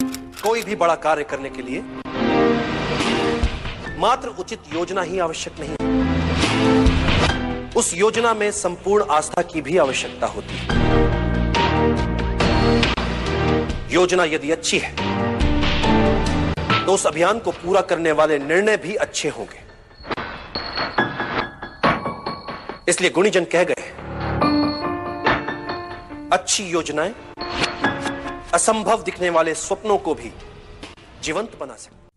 कोई भी बड़ा कार्य करने के लिए मात्र उचित योजना ही आवश्यक नहीं। उस योजना में संपूर्ण आस्था की भी आवश्यकता होती है। योजना यदि अच्छी है तो उस अभियान को पूरा करने वाले निर्णय भी अच्छे होंगे। इसलिए गुणीजन कह गए अच्छी योजनाएँ असंभव दिखने वाले स्वप्नों को भी जीवंत बना सकती